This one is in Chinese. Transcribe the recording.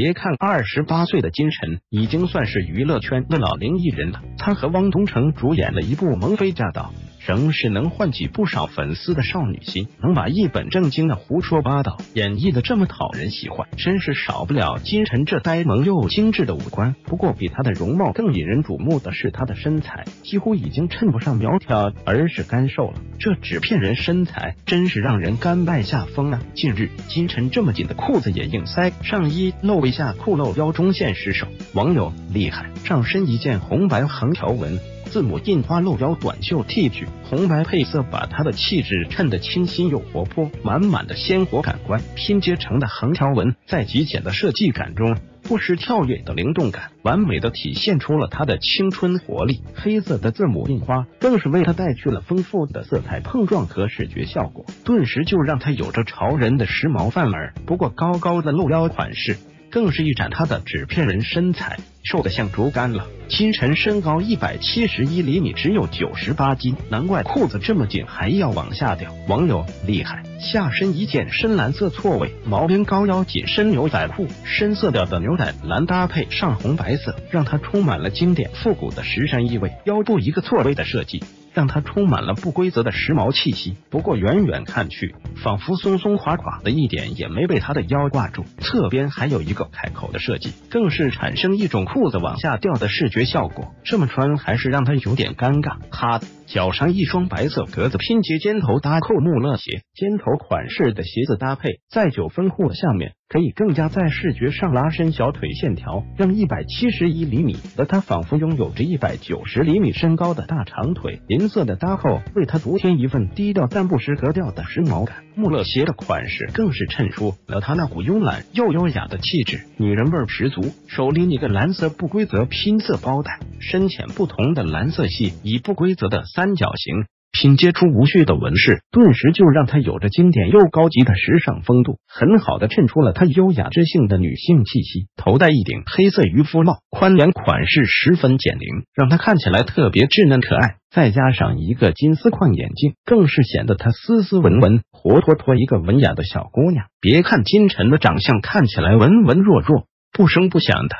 别看二十八岁的金晨已经算是娱乐圈的老龄艺人了，她和汪东城主演了一部《萌妃驾到》。仍是能唤起不少粉丝的少女心，能把一本正经的胡说八道演绎的这么讨人喜欢，真是少不了金晨这呆萌又精致的五官。不过，比她的容貌更引人瞩目的是她的身材，几乎已经称不上苗条，而是干瘦了。这纸片人身材真是让人甘拜下风啊！近日，金晨这么紧的裤子也硬塞，上衣露一下裤露腰中线失手，网友厉害，上身一件红白横条纹。字母印花露腰短袖 T 恤，红白配色把她的气质衬得清新又活泼，满满的鲜活感官拼接成的横条纹，在极简的设计感中不失跳跃的灵动感，完美的体现出了她的青春活力。黑色的字母印花更是为她带去了丰富的色彩碰撞和视觉效果，顿时就让她有着潮人的时髦范儿。不过高高的露腰款式。更是一展他的纸片人身材，瘦得像竹竿了。金晨身高一百七十一厘米，只有九十八斤，难怪裤子这么紧还要往下掉。网友厉害，下身一件深蓝色错位毛边高腰紧身牛仔裤，深色调的牛仔蓝搭配上红白色，让它充满了经典复古的时尚意味。腰部一个错位的设计。让它充满了不规则的时髦气息，不过远远看去，仿佛松松垮垮的，一点也没被它的腰挂住。侧边还有一个开口的设计，更是产生一种裤子往下掉的视觉效果。这么穿还是让它有点尴尬。哈，脚上一双白色格子拼接尖头搭扣穆勒鞋，尖头款式的鞋子搭配在九分裤下面。可以更加在视觉上拉伸小腿线条，让一百七十一厘米的她仿佛拥有着一百九十厘米身高的大长腿。银色的搭扣为她独添一份低调但不失格调的时髦感。穆勒鞋的款式更是衬出了她那股慵懒又优雅的气质，女人味十足。手拎一个蓝色不规则拼色包袋，深浅不同的蓝色系以不规则的三角形。拼接出无序的纹饰，顿时就让她有着经典又高级的时尚风度，很好的衬出了她优雅知性的女性气息。头戴一顶黑色渔夫帽，宽檐款式十分减龄，让她看起来特别稚嫩可爱。再加上一个金丝框眼镜，更是显得她斯斯文文、活脱脱一个文雅的小姑娘。别看金晨的长相看起来文文弱弱、不声不响的。